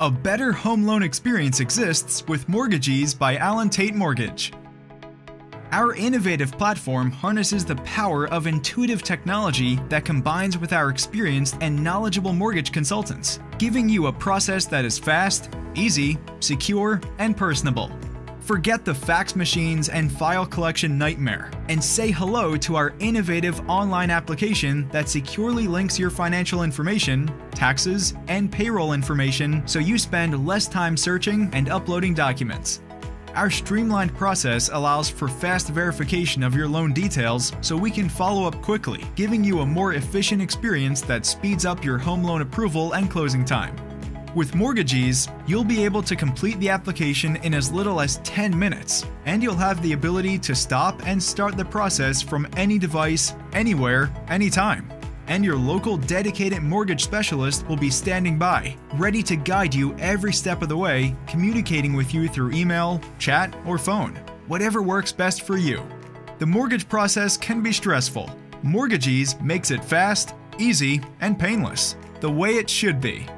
A better home loan experience exists with MortgagEase by Allen Tate Mortgage. Our innovative platform harnesses the power of intuitive technology that combines with our experienced and knowledgeable mortgage consultants, giving you a process that is fast, easy, secure, and personable. Forget the fax machines and file collection nightmare and say hello to our innovative online application that securely links your financial information, taxes, and payroll information so you spend less time searching and uploading documents. Our streamlined process allows for fast verification of your loan details so we can follow up quickly, giving you a more efficient experience that speeds up your home loan approval and closing time. With MortgagEase, you'll be able to complete the application in as little as 10 minutes, and you'll have the ability to stop and start the process from any device, anywhere, anytime. And your local dedicated mortgage specialist will be standing by, ready to guide you every step of the way, communicating with you through email, chat, or phone, whatever works best for you. The mortgage process can be stressful. MortgagEase makes it fast, easy, and painless, the way it should be.